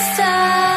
stop